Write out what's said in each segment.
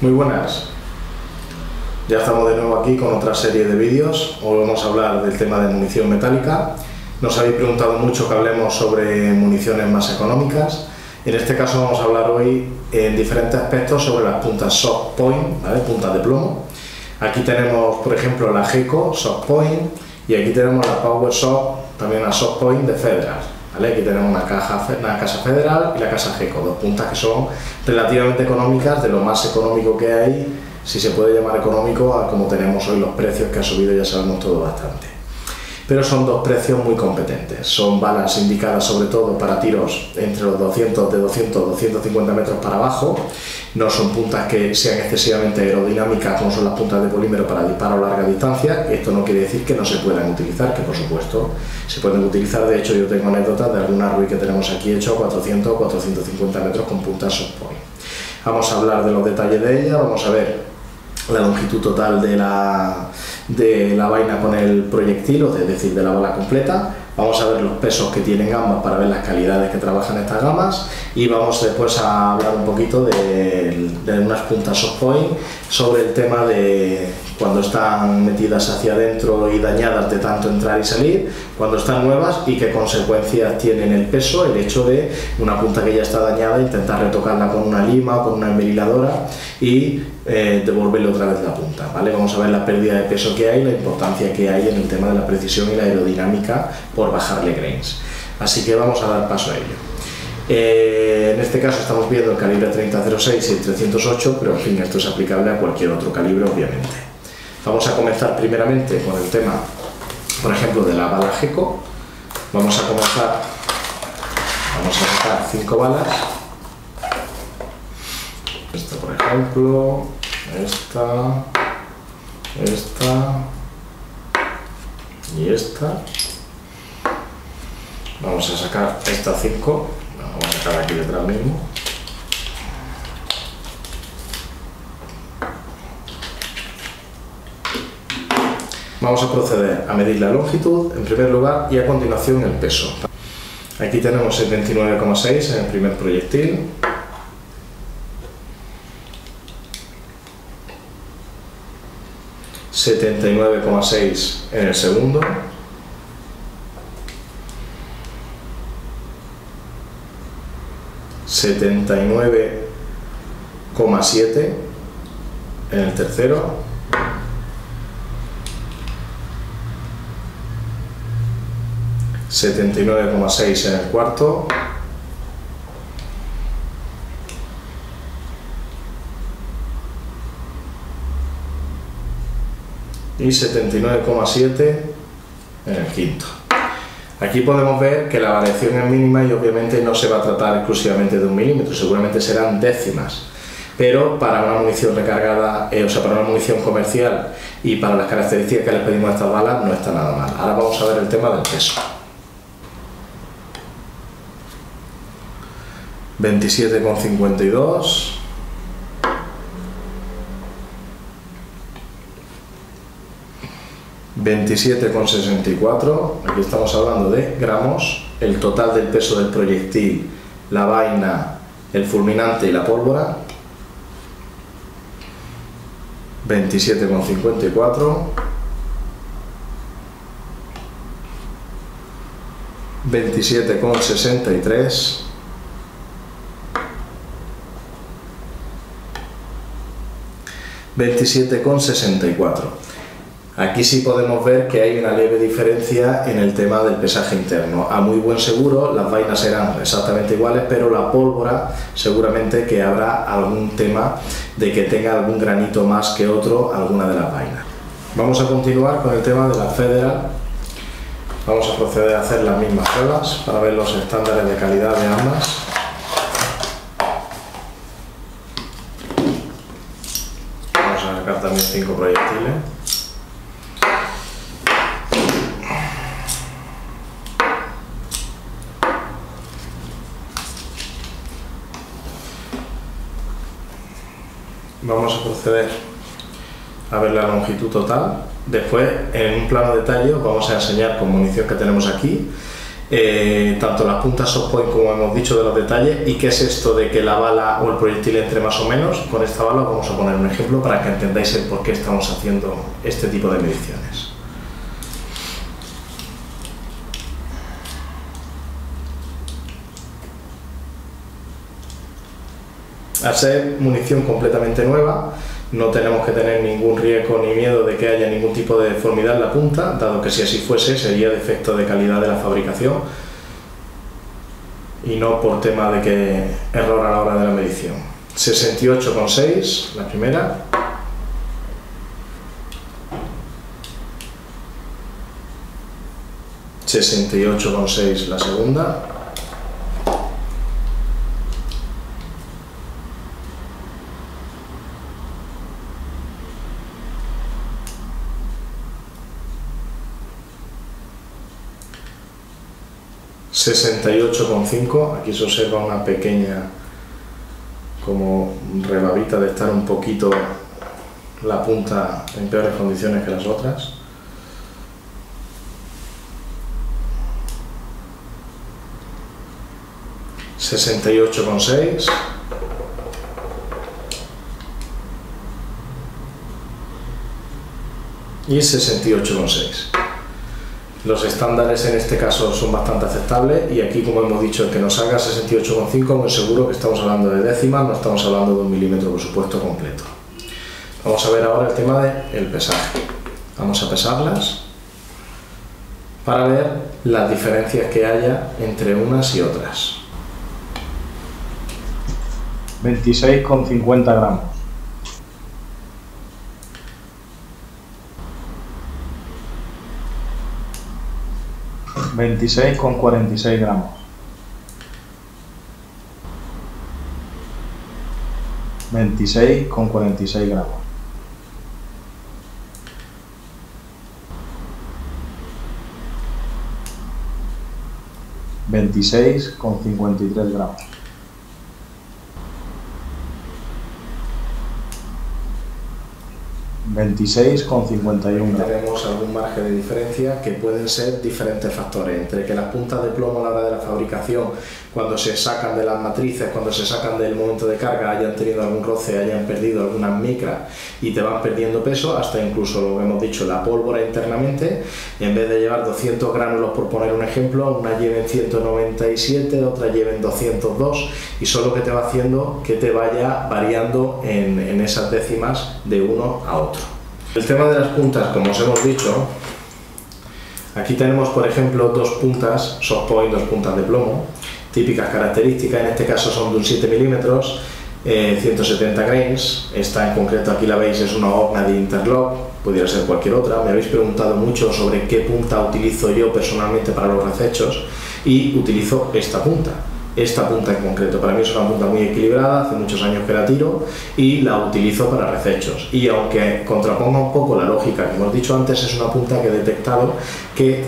Muy buenas. Ya estamos de nuevo aquí con otra serie de vídeos. Hoy vamos a hablar del tema de munición metálica. Nos habéis preguntado mucho que hablemos sobre municiones más económicas. En este caso vamos a hablar hoy en diferentes aspectos sobre las puntas soft point, puntas de plomo. Aquí tenemos, por ejemplo, la GECO soft point y aquí tenemos la Power Soft, también la soft point de Aquí tenemos una casa federal y la casa GECO, dos puntas que son relativamente económicas, de lo más económico que hay, si se puede llamar económico, a como tenemos hoy los precios que ha subido ya sabemos todo bastante pero son dos precios muy competentes. Son balas indicadas sobre todo para tiros entre los 200, de 200 250 metros para abajo. No son puntas que sean excesivamente aerodinámicas como son las puntas de polímero para disparo a larga distancia. Esto no quiere decir que no se puedan utilizar, que por supuesto se pueden utilizar. De hecho, yo tengo anécdotas de alguna RUI que tenemos aquí hecho a 400 o 450 metros con puntas soft point. Vamos a hablar de los detalles de ella, vamos a ver la longitud total de la, de la vaina con el proyectil, es decir, de la bala completa. Vamos a ver los pesos que tienen ambas para ver las calidades que trabajan estas gamas y vamos después a hablar un poquito de, de unas puntas soft point sobre el tema de cuando están metidas hacia adentro y dañadas de tanto entrar y salir, cuando están nuevas y qué consecuencias tienen el peso, el hecho de una punta que ya está dañada, intentar retocarla con una lima, con una enveriladora y eh, devolverle otra vez la punta. ¿vale? Vamos a ver la pérdida de peso que hay, la importancia que hay en el tema de la precisión y la aerodinámica por bajarle grains. Así que vamos a dar paso a ello. Eh, en este caso estamos viendo el calibre 3006 y el 308, pero en fin, esto es aplicable a cualquier otro calibre, obviamente. Vamos a comenzar primeramente con el tema, por ejemplo, de la bala GECO. Vamos a comenzar, vamos a sacar cinco balas. Esta, por ejemplo, esta, esta y esta. Vamos a sacar estas cinco. Vamos a sacar aquí detrás mismo. Vamos a proceder a medir la longitud en primer lugar y a continuación el peso. Aquí tenemos el 29,6 en el primer proyectil. ...79,6 en el segundo... ...79,7 en el tercero 79,6 en el cuarto. Y 79,7 en el quinto. Aquí podemos ver que la variación es mínima y obviamente no se va a tratar exclusivamente de un milímetro, seguramente serán décimas. Pero para una munición recargada, eh, o sea, para una munición comercial y para las características que les pedimos a estas balas, no está nada mal. Ahora vamos a ver el tema del peso. 27,52 27,64 aquí estamos hablando de gramos el total del peso del proyectil la vaina, el fulminante y la pólvora. 27,54 27,63 27,64. Aquí sí podemos ver que hay una leve diferencia en el tema del pesaje interno. A muy buen seguro las vainas serán exactamente iguales, pero la pólvora seguramente que habrá algún tema de que tenga algún granito más que otro alguna de las vainas. Vamos a continuar con el tema de la Federal. Vamos a proceder a hacer las mismas pruebas para ver los estándares de calidad de ambas. también cinco proyectiles. Vamos a proceder a ver la longitud total. Después, en un plano detalle, os vamos a enseñar con munición que tenemos aquí eh, tanto las puntas soft point como hemos dicho de los detalles y qué es esto de que la bala o el proyectil entre más o menos. Con esta bala vamos a poner un ejemplo para que entendáis el por qué estamos haciendo este tipo de mediciones. Al ser munición completamente nueva, no tenemos que tener ningún riesgo ni miedo de que haya ningún tipo de deformidad en la punta, dado que si así fuese sería defecto de calidad de la fabricación y no por tema de que error a la hora de la medición. 68,6 la primera. ...68,6 la segunda... 68,5. Aquí se observa una pequeña como rebabita de estar un poquito la punta en peores condiciones que las otras. ...68,6... y 68,6. Los estándares en este caso son bastante aceptables y aquí, como hemos dicho, el que nos salga 68,5 muy seguro que estamos hablando de décimas, no estamos hablando de un milímetro, por supuesto, completo. Vamos a ver ahora el tema del pesaje. Vamos a pesarlas para ver las diferencias que haya entre unas y otras. 26,50 gramos. 26 con 46 gramos. Veintiséis con cuarenta y seis gramos. Veintiséis con cincuenta y tres gramos. 26,51 Tenemos algún margen de diferencia que pueden ser diferentes factores, entre que las puntas de plomo a la hora de la fabricación, cuando se sacan de las matrices, cuando se sacan del momento de carga, hayan tenido algún roce, hayan perdido algunas micras y te van perdiendo peso, hasta incluso lo que hemos dicho, la pólvora internamente, en vez de llevar 200 gránulos, por poner un ejemplo, una lleven 197, otra lleven 202, y solo que te va haciendo que te vaya variando en, en esas décimas de uno a otro. El tema de las puntas, como os hemos dicho, aquí tenemos por ejemplo dos puntas, soft point, dos puntas de plomo, típicas características, en este caso son de un 7 milímetros, 170 grains, esta en concreto aquí la veis es una horna de interlock, pudiera ser cualquier otra, me habéis preguntado mucho sobre qué punta utilizo yo personalmente para los recechos y utilizo esta punta esta punta en concreto. Para mí es una punta muy equilibrada, hace muchos años que la tiro y la utilizo para recechos. Y aunque contraponga un poco la lógica que hemos dicho antes, es una punta que he detectado que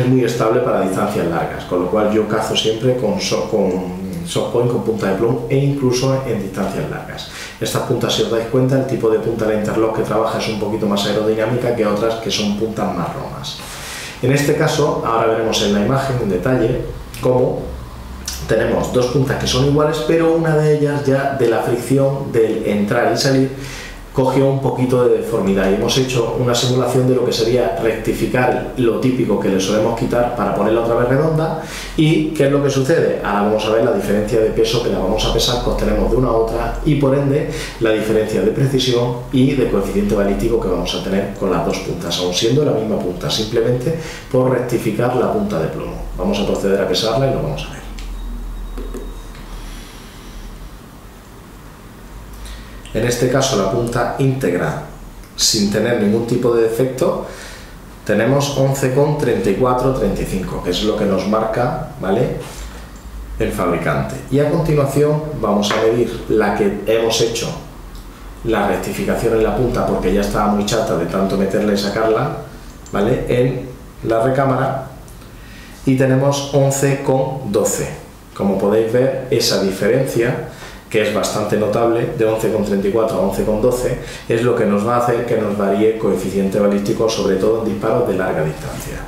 es muy estable para distancias largas, con lo cual yo cazo siempre con, con soft point, con punta de plomo e incluso en distancias largas. Estas puntas, si os dais cuenta, el tipo de punta de interlock que trabaja es un poquito más aerodinámica que otras que son puntas más romas. En este caso, ahora veremos en la imagen en detalle cómo tenemos dos puntas que son iguales, pero una de ellas ya de la fricción del entrar y salir cogió un poquito de deformidad. Y hemos hecho una simulación de lo que sería rectificar lo típico que le solemos quitar para ponerla otra vez redonda. Y qué es lo que sucede ahora vamos a ver la diferencia de peso que la vamos a pesar que obtenemos de una a otra y por ende la diferencia de precisión y de coeficiente balístico que vamos a tener con las dos puntas aun siendo la misma punta simplemente por rectificar la punta de plomo. Vamos a proceder a pesarla y lo vamos a ver En este caso la punta íntegra sin tener ningún tipo de defecto tenemos 11,3435 que es lo que nos marca ¿vale? el fabricante y a continuación vamos a medir la que hemos hecho la rectificación en la punta porque ya estaba muy chata de tanto meterla y sacarla ¿vale? en la recámara y tenemos 11,12 como podéis ver esa diferencia que es bastante notable, de 11,34 a 11,12, es lo que nos va a hacer que nos varíe coeficiente balístico, sobre todo en disparos de larga distancia.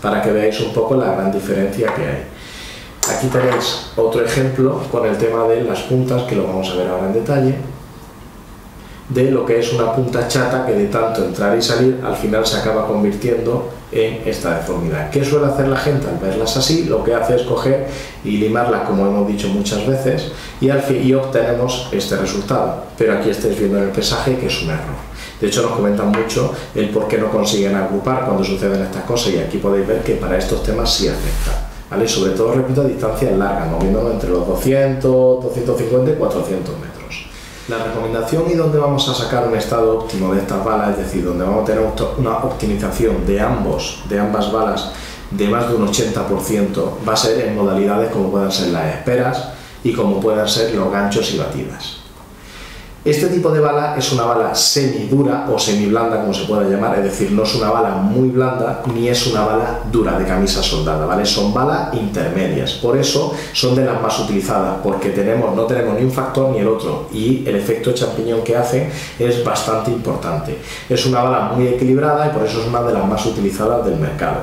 para que veáis un poco la gran diferencia que hay. Aquí tenéis otro ejemplo con el tema de las puntas, que lo vamos a ver ahora en detalle, de lo que es una punta chata que de tanto entrar y salir al final se acaba convirtiendo en esta deformidad. ¿Qué suele hacer la gente al verlas así? Lo que hace es coger y limarlas como hemos dicho muchas veces y, al fin, y obtenemos este resultado. Pero aquí estáis viendo en el pesaje que es un error. De hecho nos comentan mucho el por qué no consiguen agrupar cuando suceden estas cosas y aquí podéis ver que para estos temas sí afecta. ¿vale? Sobre todo, repito, a distancias largas, moviéndonos entre los 200, 250 y 400 metros. La recomendación y donde vamos a sacar un estado óptimo de estas balas, es decir, donde vamos a tener una optimización de ambos, de ambas balas, de más de un 80%, va a ser en modalidades como puedan ser las esperas y como puedan ser los ganchos y batidas. Este tipo de bala es una bala semidura o semiblanda, como se pueda llamar, es decir, no es una bala muy blanda ni es una bala dura de camisa soldada, ¿vale? Son balas intermedias, por eso son de las más utilizadas, porque tenemos, no tenemos ni un factor ni el otro y el efecto champiñón que hace es bastante importante. Es una bala muy equilibrada y por eso es una de las más utilizadas del mercado.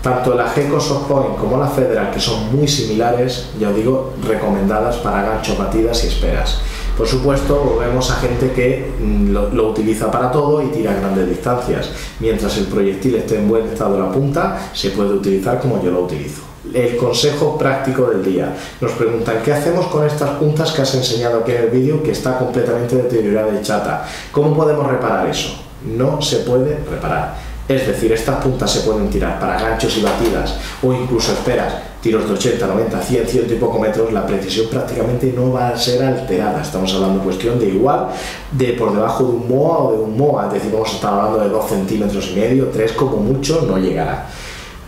Tanto la Geco Softpoint como la Federal, que son muy similares, ya os digo, recomendadas para ganchos, batidas y esperas. Por supuesto, vemos a gente que mm, lo, utiliza para todo y tira grandes distancias. Mientras el proyectil esté en buen estado de la punta, se puede utilizar como yo lo utilizo. El consejo práctico del día. Nos preguntan, ¿qué hacemos con estas puntas que has enseñado aquí en el vídeo que está completamente deteriorada y chata? ¿Cómo podemos reparar eso? No se puede reparar. Es decir, estas puntas se pueden tirar para ganchos y batidas o incluso esperas tiros de 80, 90, 100, 100 y poco metros, la precisión prácticamente no va a ser alterada. Estamos hablando de cuestión de igual, de por debajo de un MOA o de un MOA, es decir, vamos a estar hablando de 2 centímetros y medio, 3 como mucho, no llegará.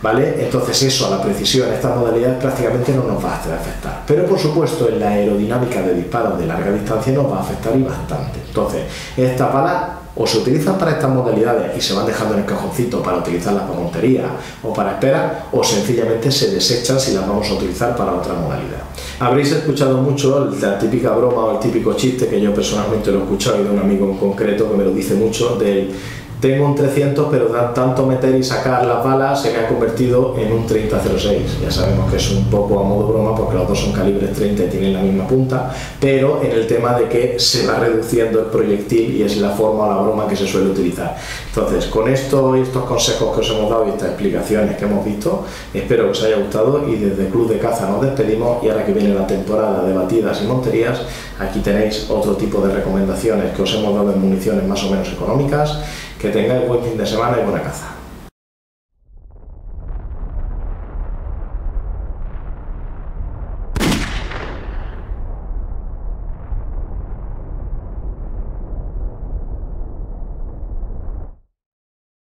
¿Vale? Entonces eso a la precisión, esta modalidad prácticamente no nos va a afectar. Pero por supuesto en la aerodinámica de disparos de larga distancia nos va a afectar y bastante. Entonces, esta bala o se utilizan para estas modalidades y se van dejando en el cajoncito para utilizarlas para montería o para espera, o sencillamente se desechan si las vamos a utilizar para otra modalidad. Habréis escuchado mucho la típica broma o el típico chiste que yo personalmente lo he escuchado y de un amigo en concreto que me lo dice mucho del tengo un 300, pero tanto meter y sacar las balas se me ha convertido en un 30-06. Ya sabemos que es un poco a modo broma porque los dos son calibres 30 y tienen la misma punta, pero en el tema de que se va reduciendo el proyectil y es la forma o la broma que se suele utilizar. Entonces, con esto y estos consejos que os hemos dado y estas explicaciones que hemos visto, espero que os haya gustado y desde Club de Caza nos despedimos y ahora que viene la temporada de batidas y monterías, aquí tenéis otro tipo de recomendaciones que os hemos dado en municiones más o menos económicas que tengáis buen fin de semana y buena caza.